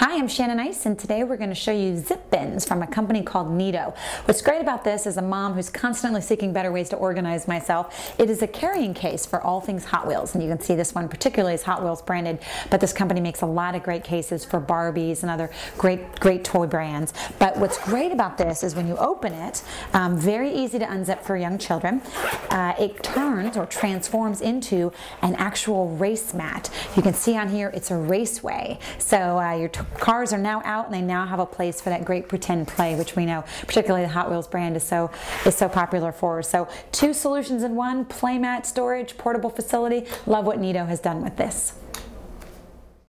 Hi, I'm Shannon Ice, and today we're going to show you ZipBins from a company called Neat-Oh. What's great about this is a mom who's constantly seeking better ways to organize myself. It is a carrying case for all things Hot Wheels, and you can see this one particularly is Hot Wheels branded, but this company makes a lot of great cases for Barbies and other great, great toy brands. But what's great about this is when you open it, um, very easy to unzip for young children. Uh, it turns or transforms into an actual race mat. You can see on here it's a raceway. So uh, your cars are now out and they now have a place for that great pretend play, which we know, particularly the Hot Wheels brand is so, is so popular for. So two solutions in one, playmat storage, portable facility. Love what Neat-Oh has done with this.